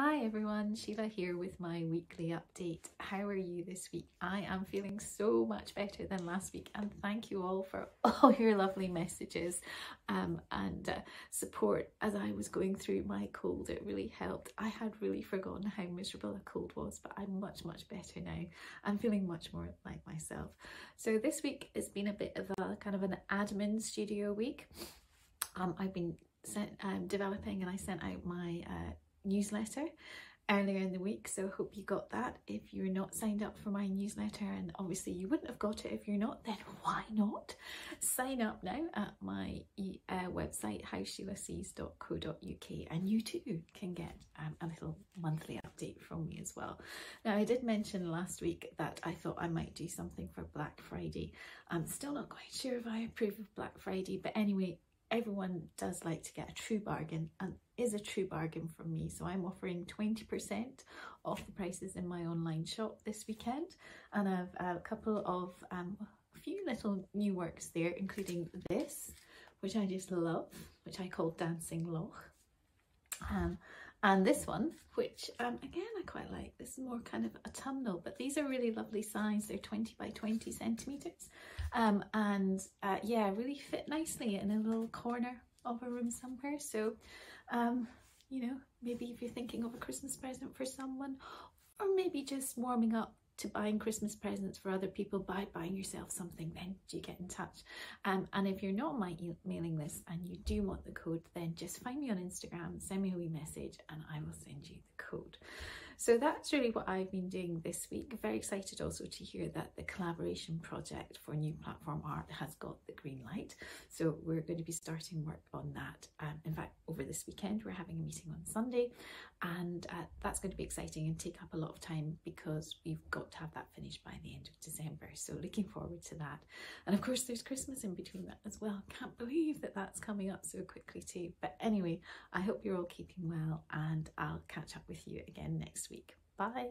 Hi everyone, Sheila here with my weekly update. How are you this week? I am feeling so much better than last week and thank you all for all your lovely messages um, and uh, support as I was going through my cold. It really helped. I had really forgotten how miserable a cold was but I'm much much better now. I'm feeling much more like myself. So this week has been a bit of a kind of an admin studio week. Um, I've been sent, um, developing and I sent out my uh, newsletter earlier in the week so I hope you got that. If you're not signed up for my newsletter and obviously you wouldn't have got it if you're not then why not? Sign up now at my uh, website howsheilasees.co.uk and you too can get um, a little monthly update from me as well. Now I did mention last week that I thought I might do something for Black Friday. I'm still not quite sure if I approve of Black Friday but anyway everyone does like to get a true bargain and is a true bargain from me. So I'm offering 20% off the prices in my online shop this weekend. And I've a couple of, um, a few little new works there, including this, which I just love, which I call Dancing Loch. Um, and this one, which um, again I quite like. This is more kind of autumnal, but these are really lovely size. They're 20 by 20 centimetres. Um, and uh, yeah, really fit nicely in a little corner of a room somewhere. So, um, you know, maybe if you're thinking of a Christmas present for someone, or maybe just warming up to buying Christmas presents for other people by buying yourself something, then do get in touch. Um, and if you're not my e mailing list and you do want the code, then just find me on Instagram, send me a wee message and I will send you the code. So that's really what I've been doing this week. Very excited also to hear that the collaboration project for New Platform Art has got green light. So we're going to be starting work on that. Um, in fact, over this weekend, we're having a meeting on Sunday and uh, that's going to be exciting and take up a lot of time because we've got to have that finished by the end of December. So looking forward to that. And of course, there's Christmas in between that as well. Can't believe that that's coming up so quickly too. But anyway, I hope you're all keeping well and I'll catch up with you again next week. Bye.